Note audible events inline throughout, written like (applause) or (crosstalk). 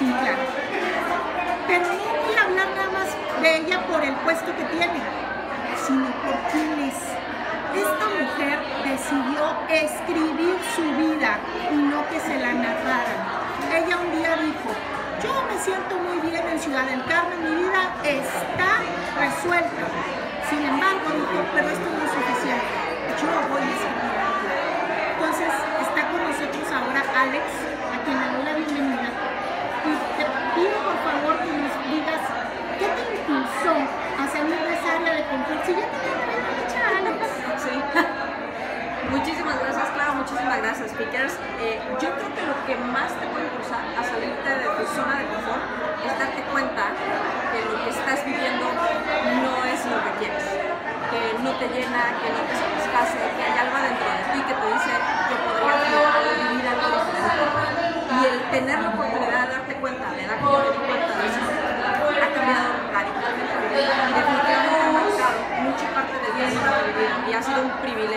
Inclán. Pero no voy a hablar nada más de ella por el puesto que tiene, sino por quién es. Esta mujer decidió escribir su vida y no que se la narraran. Ella un día dijo, yo me siento muy bien en Ciudad del Carmen, mi vida está resuelta. Sin embargo, dijo, pero esto no es suficiente. Yo voy a escribir. Entonces, está con nosotros ahora Alex, a quien le doy la bienvenida. Y te pido por favor que nos digas qué te impulsó a salir de esa área de confort. (laughs) Muchísimas gracias, Clara, muchísimas gracias, speakers. Eh, yo creo que lo que más te puede impulsar a salirte de tu zona de confort es darte cuenta que lo que estás viviendo no es lo que quieres, que no te llena, que no te satisface, que hay algo dentro de ti que te dice que podrías vivir algo diferente. Y el tener la oportunidad de darte cuenta, de edad que yo me di cuenta de eso, ha cambiado radicalmente mi vida y definitivamente ha marcado mucha parte del día de mi vida y ha sido un privilegio gran placer.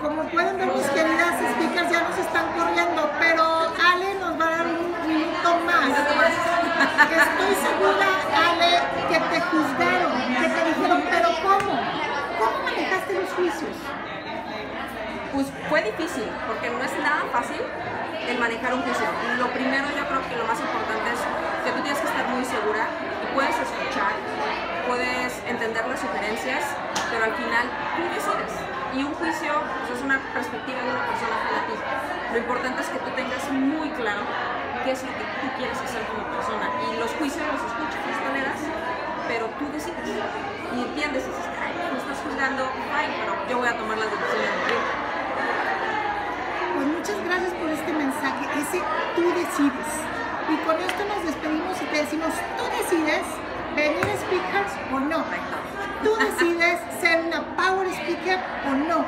Como pueden ver mis queridas speakers ya nos están corriendo, pero Ale nos va a dar un minuto más. Estoy segura, Ale, que te juzgaron, que te dijeron, pero ¿cómo? ¿Cómo manejaste los juicios? Pues fue difícil, porque no es nada fácil el manejar un juicio. Lo primero yo creo que lo más importante es que tú tienes que estar muy segura y puedes escuchar, puedes entender las sugerencias, pero al final tú decides. Y un juicio pues, es una perspectiva de una persona ajena a ti. Lo importante es que tú tengas muy claro qué es lo que tú quieres hacer como persona. Y los juicios los escuchas, los toleras, pero tú decides. Y entiendes, y dices, ay, me estás juzgando, ay, pero yo voy a tomar las decisiones. Pues muchas gracias por este mensaje, ese tú decides. Y con esto nos despedimos y te decimos, tú decides venir a speakers o no. Tú decides ser una power speaker o no.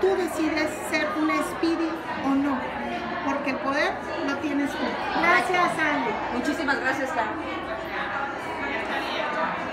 Tú decides ser una speedy o no. Porque el poder lo tienes tú. Gracias, Ale. Muchísimas gracias, Clara.